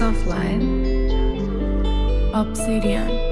offline. Obsidian.